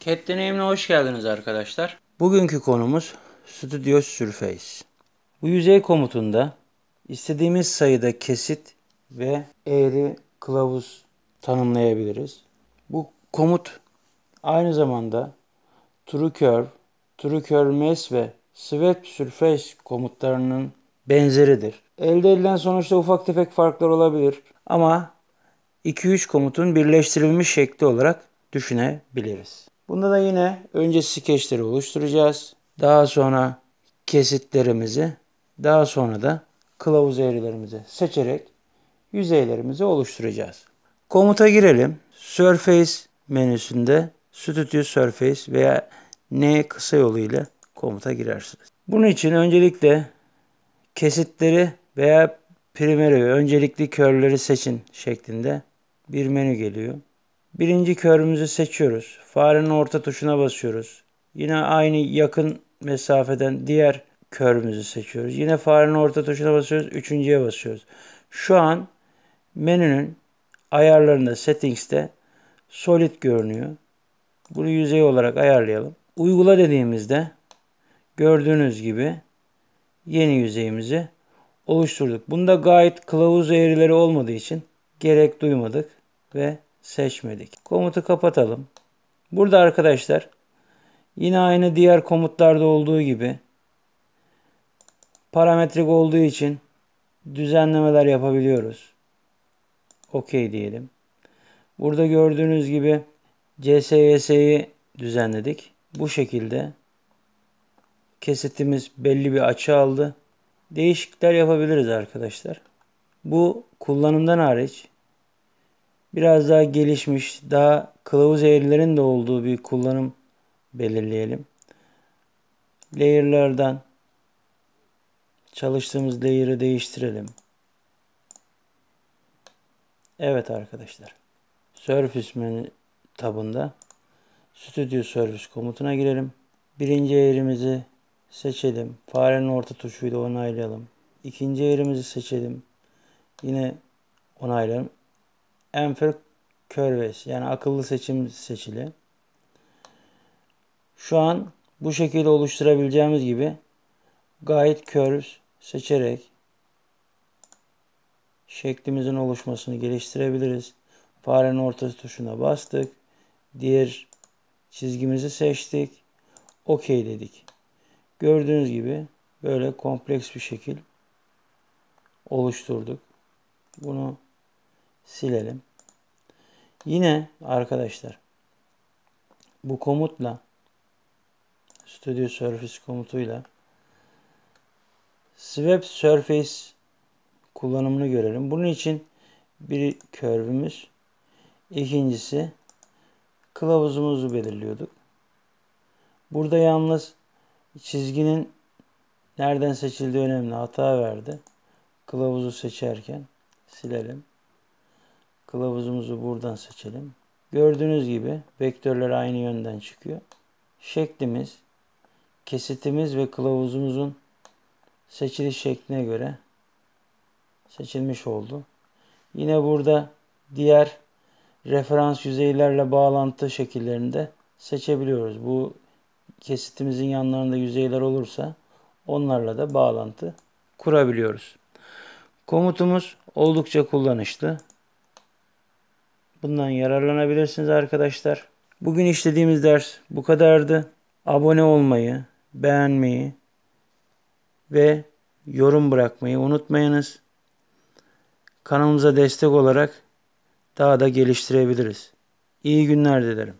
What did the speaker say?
Cat deneyimine hoş geldiniz arkadaşlar. Bugünkü konumuz Studio Surface. Bu yüzey komutunda istediğimiz sayıda kesit ve eğri kılavuz tanımlayabiliriz. Bu komut aynı zamanda True Curve, True Curve Mesh ve Swept Surface komutlarının benzeridir. Elde edilen sonuçta ufak tefek farklar olabilir ama 2-3 komutun birleştirilmiş şekli olarak düşünebiliriz. Bunda da yine önce skeçleri oluşturacağız. Daha sonra kesitlerimizi, daha sonra da kılavuz eğrilerimizi seçerek yüzeylerimizi oluşturacağız. Komuta girelim. Surface menüsünde Studio Surface veya N kısa yolu ile komuta girersiniz. Bunun için öncelikle kesitleri veya primeri öncelikli körleri seçin şeklinde bir menü geliyor. Birinci körümüzü seçiyoruz. Farenin orta tuşuna basıyoruz. Yine aynı yakın mesafeden diğer körümüzü seçiyoruz. Yine farenin orta tuşuna basıyoruz. Üçüncüye basıyoruz. Şu an menünün ayarlarında settings'te solid görünüyor. Bunu yüzey olarak ayarlayalım. Uygula dediğimizde gördüğünüz gibi yeni yüzeyimizi oluşturduk. Bunda gayet kılavuz eğrileri olmadığı için gerek duymadık ve seçmedik. Komutu kapatalım. Burada arkadaşlar yine aynı diğer komutlarda olduğu gibi parametrik olduğu için düzenlemeler yapabiliyoruz. OK diyelim. Burada gördüğünüz gibi CSYS'yi düzenledik. Bu şekilde kesitimiz belli bir açı aldı. Değişiklikler yapabiliriz arkadaşlar. Bu kullanımdan hariç biraz daha gelişmiş, daha kılavuz eğrilerin de olduğu bir kullanım belirleyelim. Layer'lardan çalıştığımız layer'ı değiştirelim. Evet arkadaşlar. Surface menü tabında Studio Surface komutuna girelim. Birinci eğrimizi seçelim. Farenin orta tuşuyla onaylayalım. İkinci eğrimizi seçelim. Yine onaylayalım. Enfer Curves yani akıllı seçim seçili. Şu an bu şekilde oluşturabileceğimiz gibi Guide Curves seçerek şeklimizin oluşmasını geliştirebiliriz. Farenin orta tuşuna bastık. Diğer çizgimizi seçtik. OK dedik. Gördüğünüz gibi böyle kompleks bir şekil oluşturduk. Bunu silelim. Yine arkadaşlar bu komutla Studio Surface komutuyla Swap Surface kullanımını görelim. Bunun için bir curve'ümüz, ikincisi kılavuzumuzu belirliyorduk. Burada yalnız çizginin nereden seçildiği önemli. Hata verdi. Kılavuzu seçerken silelim. Kılavuzumuzu buradan seçelim. Gördüğünüz gibi vektörler aynı yönden çıkıyor. Şeklimiz, kesitimiz ve kılavuzumuzun seçiliş şekline göre seçilmiş oldu. Yine burada diğer referans yüzeylerle bağlantı şekillerinde seçebiliyoruz. Bu kesitimizin yanlarında yüzeyler olursa onlarla da bağlantı kurabiliyoruz. Komutumuz oldukça kullanışlı. Bundan yararlanabilirsiniz arkadaşlar. Bugün işlediğimiz ders bu kadardı. Abone olmayı, beğenmeyi ve yorum bırakmayı unutmayınız. Kanalımıza destek olarak daha da geliştirebiliriz. İyi günler dilerim.